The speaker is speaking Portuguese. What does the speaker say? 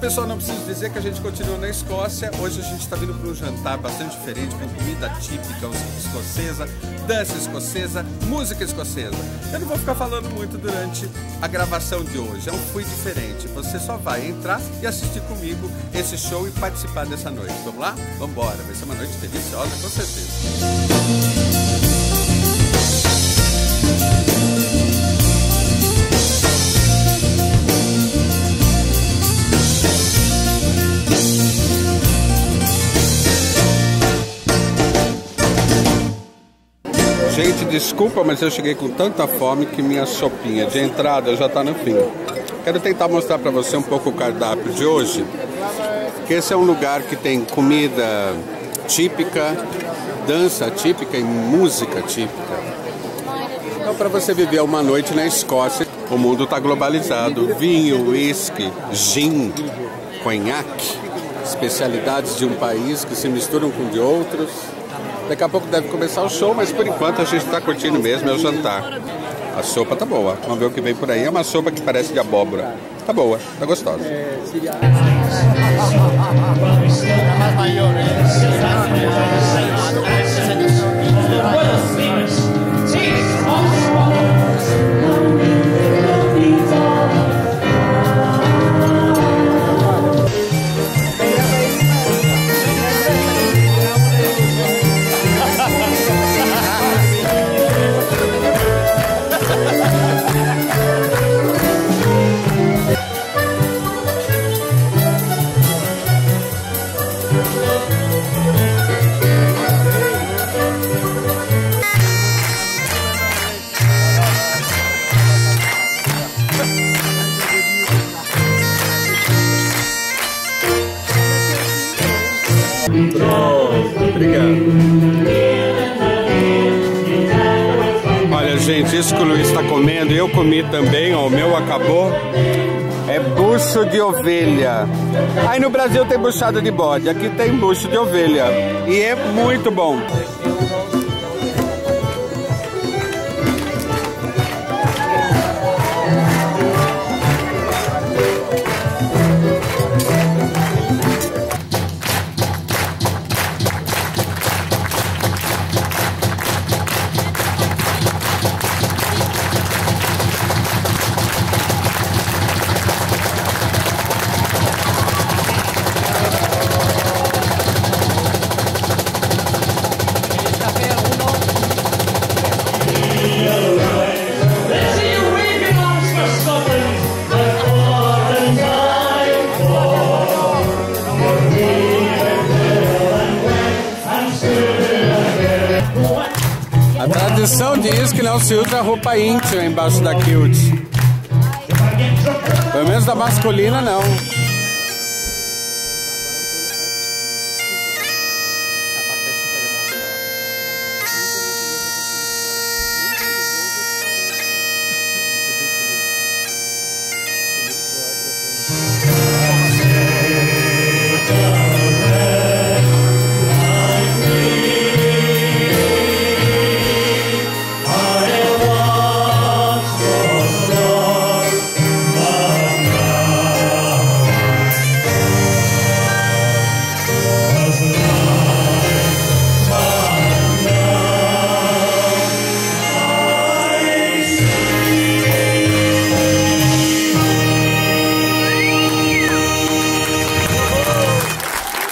pessoal, não preciso dizer que a gente continua na Escócia. Hoje a gente está vindo para um jantar bastante diferente, com comida típica escocesa, dança escocesa, música escocesa. Eu não vou ficar falando muito durante a gravação de hoje, é um fui diferente. Você só vai entrar e assistir comigo esse show e participar dessa noite. Vamos lá? Vamos embora, vai ser uma noite deliciosa, com certeza. Gente, desculpa, mas eu cheguei com tanta fome que minha sopinha de entrada já está no fim. Quero tentar mostrar para você um pouco o cardápio de hoje, que esse é um lugar que tem comida típica, dança típica e música típica. Então, para você viver uma noite na Escócia, o mundo está globalizado. Vinho, uísque, gin, conhaque, especialidades de um país que se misturam com de outros. Daqui a pouco deve começar o show, mas por enquanto a gente está curtindo mesmo, é o jantar. A sopa tá boa. Vamos ver o que vem por aí. É uma sopa que parece de abóbora. Tá boa, tá gostosa. É, gente, isso que o Luiz está comendo, eu comi também, ó, o meu acabou. É bucho de ovelha. Aí no Brasil tem buchada de bode, aqui tem bucho de ovelha. E é muito bom. Tradição diz que não se usa roupa íntima embaixo da kilt. Pelo menos da masculina não.